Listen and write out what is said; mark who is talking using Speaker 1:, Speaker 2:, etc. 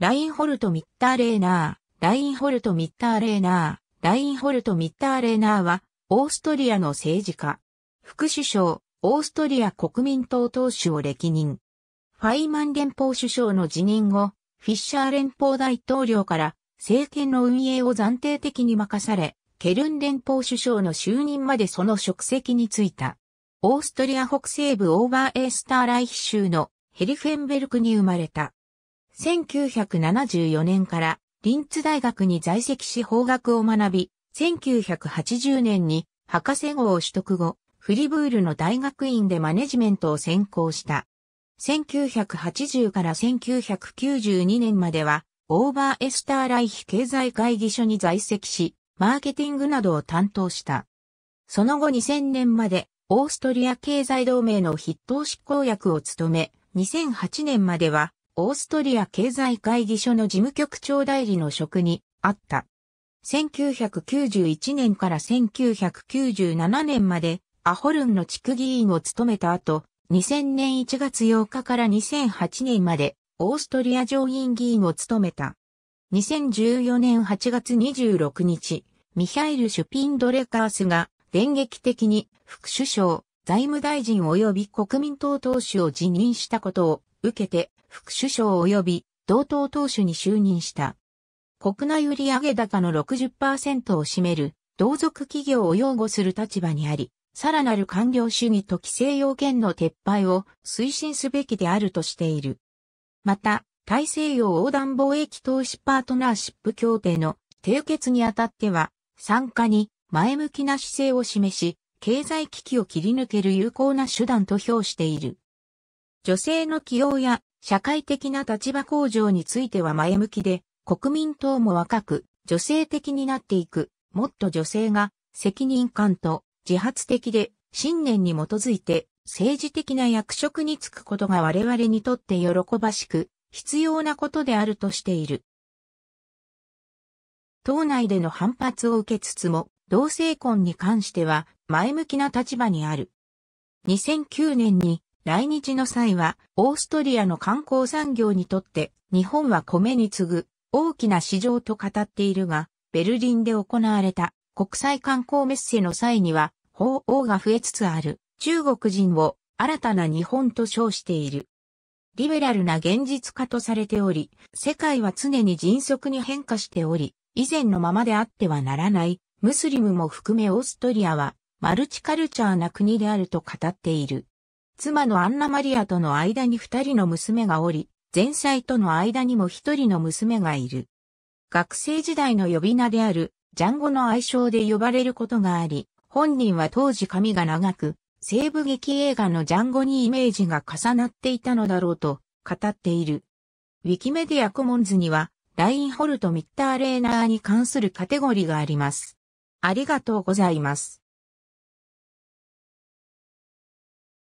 Speaker 1: ラインホルト・ミッターレーナー、ラインホルト・ミッターレーナー、ラインホルト・ミッターレーナーは、オーストリアの政治家。副首相、オーストリア国民党党首を歴任。ファイマン連邦首相の辞任後、フィッシャー連邦大統領から政権の運営を暫定的に任され、ケルン連邦首相の就任までその職責に就いた。オーストリア北西部オーバーエースターライヒ州のヘリフェンベルクに生まれた。1974年からリンツ大学に在籍し法学を学び、1980年に博士号を取得後、フリブールの大学院でマネジメントを専攻した。1980から1992年までは、オーバーエスターライヒ経済会議所に在籍し、マーケティングなどを担当した。その後2000年まで、オーストリア経済同盟の筆頭執行役を務め、2008年までは、オーストリア経済会議所の事務局長代理の職にあった。1991年から1997年までアホルンの地区議員を務めた後、2000年1月8日から2008年までオーストリア上院議員を務めた。2014年8月26日、ミハイル・シュピンドレカースが電撃的に副首相、財務大臣及び国民党党首を辞任したことを受けて副首相及び同党党首に就任した。国内売上高の60%を占める同族企業を擁護する立場にあり、さらなる官僚主義と規制要件の撤廃を推進すべきであるとしている。また、大西洋横断貿易投資パートナーシップ協定の締結にあたっては、参加に前向きな姿勢を示し、経済危機を切り抜ける有効な手段と評している。女性の起用や社会的な立場向上については前向きで、国民党も若く、女性的になっていく、もっと女性が責任感と自発的で信念に基づいて政治的な役職に就くことが我々にとって喜ばしく必要なことであるとしている。党内での反発を受けつつも、同性婚に関しては前向きな立場にある。2009年に来日の際はオーストリアの観光産業にとって日本は米に次ぐ大きな市場と語っているが、ベルリンで行われた国際観光メッセの際には、法王が増えつつある中国人を新たな日本と称している。リベラルな現実化とされており、世界は常に迅速に変化しており、以前のままであってはならない、ムスリムも含めオーストリアは、マルチカルチャーな国であると語っている。妻のアンナマリアとの間に二人の娘がおり、前妻との間にも一人の娘がいる。学生時代の呼び名であるジャンゴの愛称で呼ばれることがあり、本人は当時髪が長く、西部劇映画のジャンゴにイメージが重なっていたのだろうと語っている。ウィキメディアコモンズには、ラインホルト・ミッターレーナーに関するカテゴリーがあります。ありがとうございます。